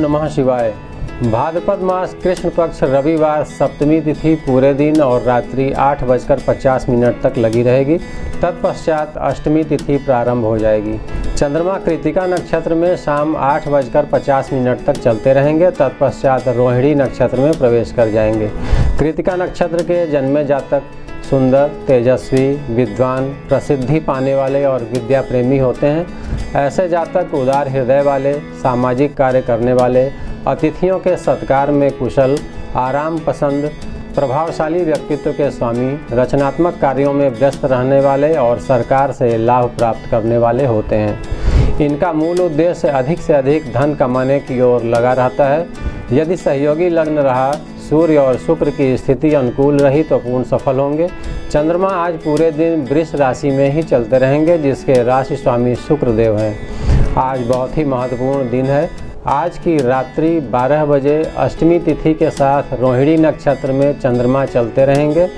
नमः शिवाय। भाद्रपद मास कृष्ण पक्ष रविवार सप्तमी तिथि पूरे दिन और रात्रि आठ बजकर पचास मिनट तक लगी रहेगी। तत्पश्चात अष्टमी तिथि प्रारंभ हो जाएगी। चंद्रमा कृतिका नक्षत्र में शाम आठ बजकर पचास मिनट तक चलते रहेंगे। तत्पश्चात रोहिणी नक्षत्र में प्रवेश कर जाएँगे। कृतिका नक्षत्र के जन्मे जातक सुंदर, तेजस्वी, विद्वान, प्रसिद्धि पाने वाले और विद्या प्रेमी होते हैं। ऐसे जातक, उदार हृदय वाले, सामाजिक कार्य करने वाले, अतिथियों के सत्कार में कुशल, आराम पसंद, प्रभावशाली व्यक्तित्व के स्वामी, रचनात्मक कार्यों में व्यस्त रहने वाले और सरकार से लाभ प्राप्त करने वाले होते हैं। इनका मूल उद्देश्य अधिक से अधिक धन कमाने की ओर लगा रहता है। यदि सहयोगी लग्न रहा सूर्य और शुक्र की स्थिति अनुकूल रही तो पूर्ण सफल होंगे। चंद्रमा आज पूरे दिन वृष राशि में ही चलते रहेंगे, जिसके राशि स्वामी शुक्रदेव हैं। आज बहुत ही महत्वपूर्ण दिन है। आज की रात्रि 12 बजे अष्टमी तिथि के साथ रोहिणी नक्षत्र में चंद्रमा चलते रहेंगे।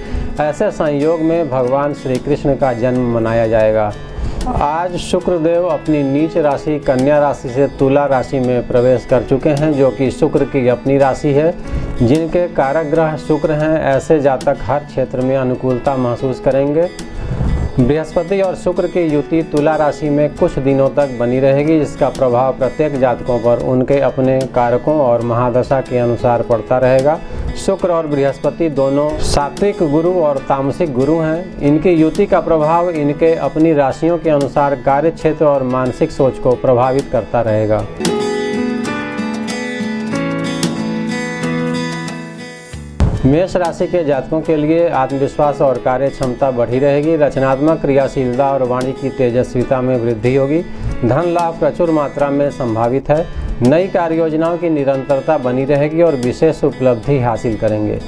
ऐसे संयोग में भगवान श्री कृष्ण का जन्म मनाया जाएगा। आज शुक्रदेव अपनी नीच राशि, कन्या राशि से तुला राशि में प्रवेश कर चुके हैं, जो कि शुक्र की अपनी राशि है। जिनके कारक ग्रह शुक्र हैं, ऐसे जातक हर क्षेत्र में अनुकूलता महसूस करेंगे। बृहस्पति और शुक्र की युति तुला राशि में कुछ दिनों तक बनी रहेगी, जिसका प्रभाव प्रत्येक जातकों पर उनके अपने कारकों और महादशा के अनुसार पड़ता रहेगा। शुक्र और बृहस्पति दोनों सात्विक गुरु और तामसिक गुरु हैं। इनकी युति का प्रभाव इनके अपनी राशियों के अनुसार कार्य क्षेत्र और मानसिक सोच को प्रभावित करता रहेगा। मेष राशि के जातकों के लिए आत्मविश्वास और कार्य क्षमता बढ़ी रहेगी। रचनात्मक क्रियाशीलता और वाणी की तेजस्विता में वृद्धि होगी। धन लाभ प्रचुर मात्रा में संभावित है। नई कार्य योजनाओं की निरंतरता बनी रहेगी और विशेष उपलब्धि हासिल करेंगे।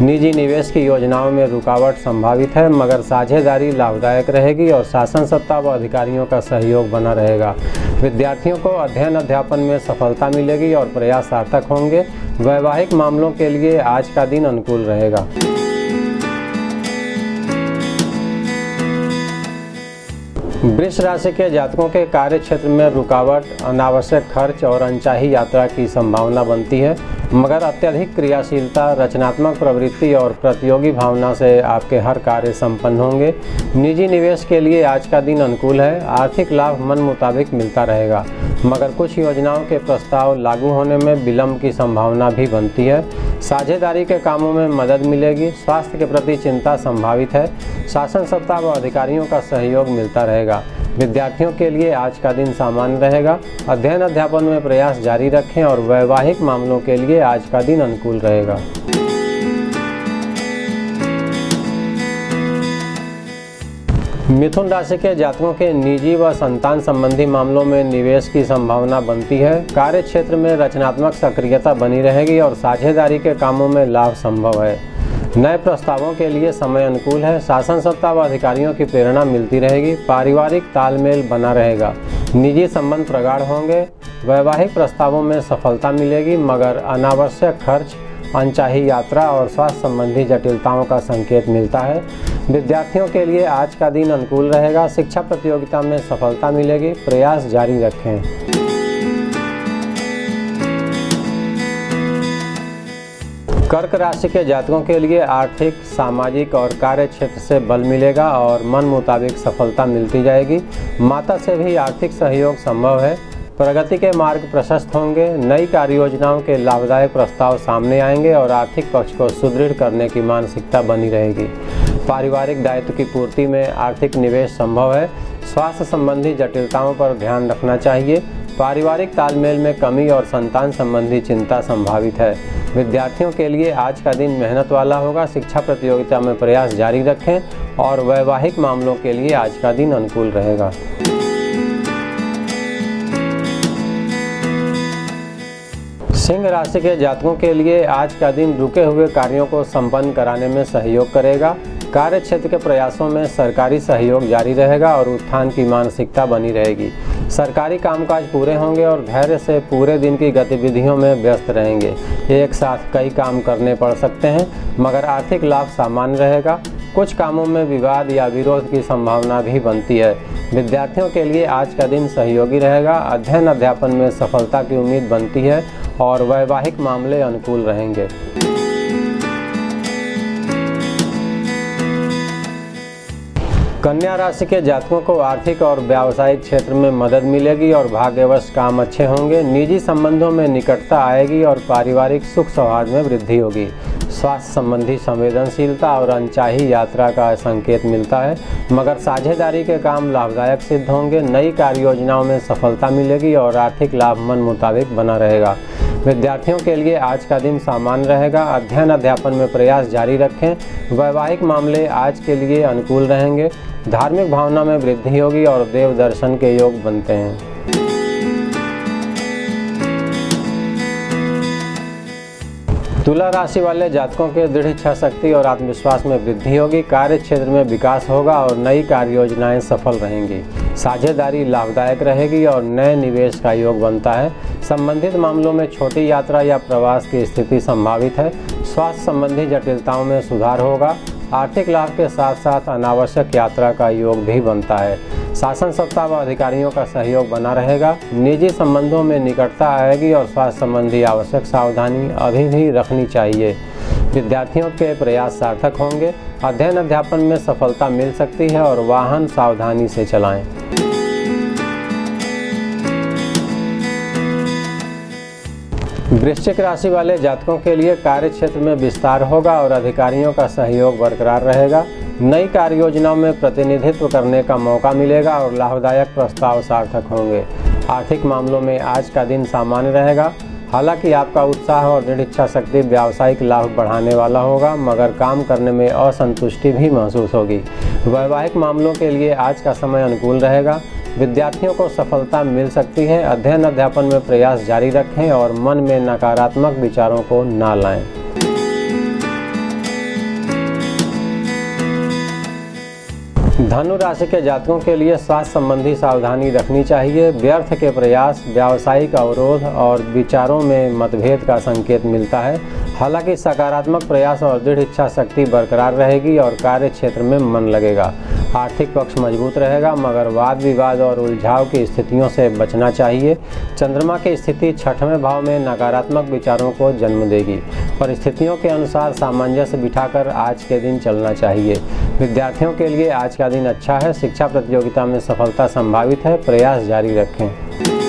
निजी निवेश की योजनाओं में रुकावट संभावित है, मगर साझेदारी लाभदायक रहेगी और शासन सत्ता व अधिकारियों का सहयोग बना रहेगा। विद्यार्थियों को अध्ययन अध्यापन में सफलता मिलेगी और प्रयास सार्थक होंगे। वैवाहिक मामलों के लिए आज का दिन अनुकूल रहेगा। वृक्ष राशि के जातकों के कार्य क्षेत्र में रुकावट, अनावश्यक खर्च और अनचाही यात्रा की संभावना बनती है। मगर अत्यधिक क्रियाशीलता, रचनात्मक प्रवृत्ति और प्रतियोगी भावना से आपके हर कार्य संपन्न होंगे। निजी निवेश के लिए आज का दिन अनुकूल है। आर्थिक लाभ मन मुताबिक मिलता रहेगा। मगर कुछ योजनाओं के प्रस्ताव लागू होने में विलंब की संभावना भी बनती है। साझेदारी के कामों में मदद मिलेगी, स्वास्थ्य के प्रति चिंता संभावित है, शासन सत्ता व अधिकारियों का सहयोग मिलता रहेगा। विद्यार्थियों के लिए आज का दिन सामान्य रहेगा। अध्ययन अध्यापन में प्रयास जारी रखें और वैवाहिक मामलों के लिए आज का दिन अनुकूल रहेगा। मिथुन राशि के जातकों के निजी व संतान संबंधी मामलों में निवेश की संभावना बनती है। कार्य क्षेत्र में रचनात्मक सक्रियता बनी रहेगी और साझेदारी के कामों में लाभ संभव है। नए प्रस्तावों के लिए समय अनुकूल है। शासन सत्ता व अधिकारियों की प्रेरणा मिलती रहेगी। पारिवारिक तालमेल बना रहेगा। निजी संबंध प्रगाढ़ होंगे। वैवाहिक प्रस्तावों में सफलता मिलेगी, मगर अनावश्यक खर्च अनचाही यात्रा और स्वास्थ्य संबंधी जटिलताओं का संकेत मिलता है। विद्यार्थियों के लिए आज का दिन अनुकूल रहेगा। शिक्षा प्रतियोगिता में सफलता मिलेगी। प्रयास जारी रखें। कर्क राशि के जातकों के लिए आर्थिक, सामाजिक और कार्य क्षेत्र से बल मिलेगा और मन मुताबिक सफलता मिलती जाएगी। माता से भी आर्थिक सहयोग संभव है। प्रगति के मार्ग प्रशस्त होंगे, नई कार्य योजनाओं के लाभदायक प्रस्ताव सामने आएँगे और आर्थिक पक्ष को सुदृढ़ करने की मानसिकता बनी रहेगी। पारिवारिक दायित्व की पूर्ति में आर्थिक निवेश संभव है। स्वास्थ्य संबंधी जटिलताओं पर ध्यान रखना चाहिए। पारिवारिक तालमेल में कमी और संतान संबंधी चिंता संभावित है। विद्यार्थियों के लिए आज का दिन मेहनत वाला होगा। शिक्षा प्रतियोगिता में प्रयास जारी रखें और वैवाहिक मामलों के लिए आज का दिन अनुकूल रहेगा। सिंह राशि के जातकों के लिए आज का दिन रुके हुए कार्यों को संपन्न कराने में सहयोग करेगा। कार्य क्षेत्र के प्रयासों में सरकारी सहयोग जारी रहेगा और उत्थान की मानसिकता बनी रहेगी। सरकारी कामकाज पूरे होंगे और धैर्य से पूरे दिन की गतिविधियों में व्यस्त रहेंगे। एक साथ कई काम करने पड़ सकते हैं, मगर आर्थिक लाभ सामान्य रहेगा। कुछ कामों में विवाद या विरोध की संभावना भी बनती है। विद्यार्थियों के लिए आज का दिन सहयोगी रहेगा, अध्ययन अध्यापन में सफलता की उम्मीद बनती है और वैवाहिक मामले अनुकूल रहेंगे। कन्या राशि के जातकों को आर्थिक और व्यावसायिक क्षेत्र में मदद मिलेगी और भाग्यवश काम अच्छे होंगे। निजी संबंधों में निकटता आएगी और पारिवारिक सुख सौहार्द में वृद्धि होगी। स्वास्थ्य संबंधी संवेदनशीलता और अनचाही यात्रा का संकेत मिलता है। मगर साझेदारी के काम लाभदायक सिद्ध होंगे। नई कार्य योजनाओं में सफलता मिलेगी और आर्थिक लाभ मन मुताबिक बना रहेगा। विद्यार्थियों के लिए आज का दिन सामान्य रहेगा। अध्ययन अध्यापन में प्रयास जारी रखें। वैवाहिक मामले आज के लिए अनुकूल रहेंगे। धार्मिक भावना में वृद्धि होगी और देव दर्शन के योग बनते हैं। तुला राशि वाले जातकों के दृढ़ इच्छा शक्ति और आत्मविश्वास में वृद्धि होगी। कार्य क्षेत्र में विकास होगा और नई कार्य योजनाएँ सफल रहेंगी। साझेदारी लाभदायक रहेगी और नए निवेश का योग बनता है। संबंधित मामलों में छोटी यात्रा या प्रवास की स्थिति संभावित है। स्वास्थ्य संबंधी जटिलताओं में सुधार होगा। आर्थिक लाभ के साथ साथ अनावश्यक यात्रा का योग भी बनता है। शासन सत्ता व अधिकारियों का सहयोग बना रहेगा। निजी संबंधों में निकटता आएगी और स्वास्थ्य संबंधी आवश्यक सावधानी अभी भी रखनी चाहिए। विद्यार्थियों के प्रयास सार्थक होंगे। अध्ययन अध्यापन में सफलता मिल सकती है और वाहन सावधानी से चलाएँ। वृश्चिक राशि वाले जातकों के लिए कार्य क्षेत्र में विस्तार होगा और अधिकारियों का सहयोग बरकरार रहेगा। नई कार्य योजनाओं में प्रतिनिधित्व करने का मौका मिलेगा और लाभदायक प्रस्ताव सार्थक होंगे। आर्थिक मामलों में आज का दिन सामान्य रहेगा। हालाँकि आपका उत्साह और दृढ़ इच्छा शक्ति व्यावसायिक लाभ बढ़ाने वाला होगा, मगर काम करने में असंतुष्टि भी महसूस होगी। वैवाहिक मामलों के लिए आज का समय अनुकूल रहेगा। विद्यार्थियों को सफलता मिल सकती है। अध्ययन अध्यापन में प्रयास जारी रखें और मन में नकारात्मक विचारों को ना लाएँ। धनु राशि के जातकों के लिए स्वास्थ्य संबंधी सावधानी रखनी चाहिए। व्यर्थ के प्रयास, व्यावसायिक अवरोध और विचारों में मतभेद का संकेत मिलता है। हालाँकि सकारात्मक प्रयास और दृढ़ इच्छा शक्ति बरकरार रहेगी और कार्य क्षेत्र में मन लगेगा। आर्थिक पक्ष मज़बूत रहेगा, मगर वाद विवाद और उलझाव की स्थितियों से बचना चाहिए। चंद्रमा की स्थिति छठवें भाव में नकारात्मक विचारों को जन्म देगी। परिस्थितियों के अनुसार सामंजस्य बिठाकर आज के दिन चलना चाहिए। विद्यार्थियों के लिए आज का दिन अच्छा है, शिक्षा प्रतियोगिता में सफलता संभावित है, प्रयास जारी रखें।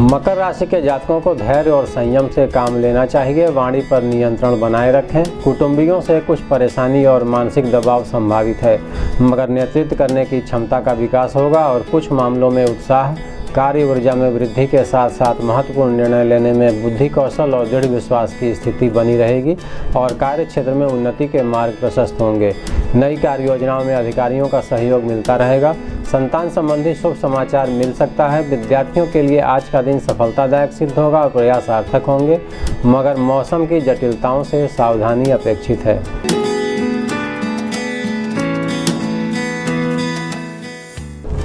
मकर राशि के जातकों को धैर्य और संयम से काम लेना चाहिए, वाणी पर नियंत्रण बनाए रखें। कुटुंबियों से कुछ परेशानी और मानसिक दबाव संभावित है, मगर नेतृत्व करने की क्षमता का विकास होगा और कुछ मामलों में उत्साह कार्य ऊर्जा में वृद्धि के साथ साथ महत्वपूर्ण निर्णय लेने में बुद्धि कौशल और दृढ़ विश्वास की स्थिति बनी रहेगी और कार्य क्षेत्र में उन्नति के मार्ग प्रशस्त होंगे। नई कार्य योजनाओं में अधिकारियों का सहयोग मिलता रहेगा। संतान संबंधी शुभ समाचार मिल सकता है। विद्यार्थियों के लिए आज का दिन सफलतादायक सिद्ध होगा और प्रयास सार्थक होंगे। मगर मौसम की जटिलताओं से सावधानी अपेक्षित है।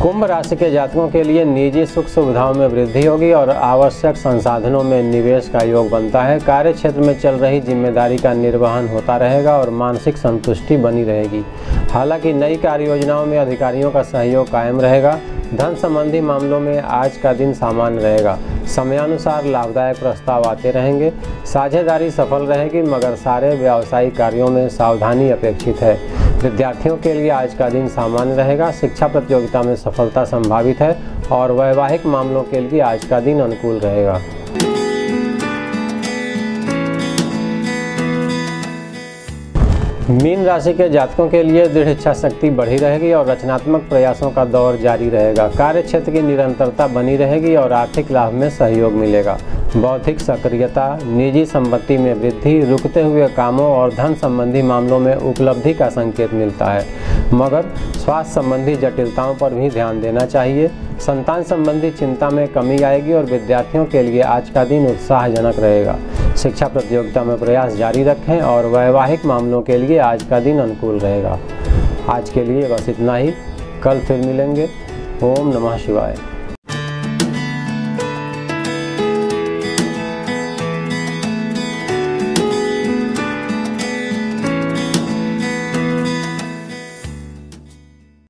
कुंभ राशि के जातकों के लिए निजी सुख सुविधाओं में वृद्धि होगी और आवश्यक संसाधनों में निवेश का योग बनता है। कार्य क्षेत्र में चल रही ज़िम्मेदारी का निर्वहन होता रहेगा और मानसिक संतुष्टि बनी रहेगी। हालाँकि नई कार्य योजनाओं में अधिकारियों का सहयोग कायम रहेगा। धन संबंधी मामलों में आज का दिन सामान्य रहेगा। समयानुसार लाभदायक प्रस्ताव आते रहेंगे। साझेदारी सफल रहेगी, मगर सारे व्यावसायिक कार्यों में सावधानी अपेक्षित है। विद्यार्थियों के लिए आज का दिन सामान्य रहेगा। शिक्षा प्रतियोगिता में सफलता संभावित है और वैवाहिक मामलों के लिए आज का दिन अनुकूल रहेगा। मीन राशि के जातकों के लिए दृढ़ इच्छा शक्ति बढ़ी रहेगी और रचनात्मक प्रयासों का दौर जारी रहेगा। कार्य क्षेत्र की निरंतरता बनी रहेगी और आर्थिक लाभ में सहयोग मिलेगा। बौद्धिक सक्रियता, निजी संपत्ति में वृद्धि, रुकते हुए कामों और धन संबंधी मामलों में उपलब्धि का संकेत मिलता है। मगर स्वास्थ्य संबंधी जटिलताओं पर भी ध्यान देना चाहिए। संतान संबंधी चिंता में कमी आएगी और विद्यार्थियों के लिए आज का दिन उत्साहजनक रहेगा। शिक्षा प्रतियोगिता में प्रयास जारी रखें और वैवाहिक मामलों के लिए आज का दिन अनुकूल रहेगा। आज के लिए बस इतना ही। कल फिर मिलेंगे। ओम नमः शिवाय।